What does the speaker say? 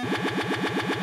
ハハハハ!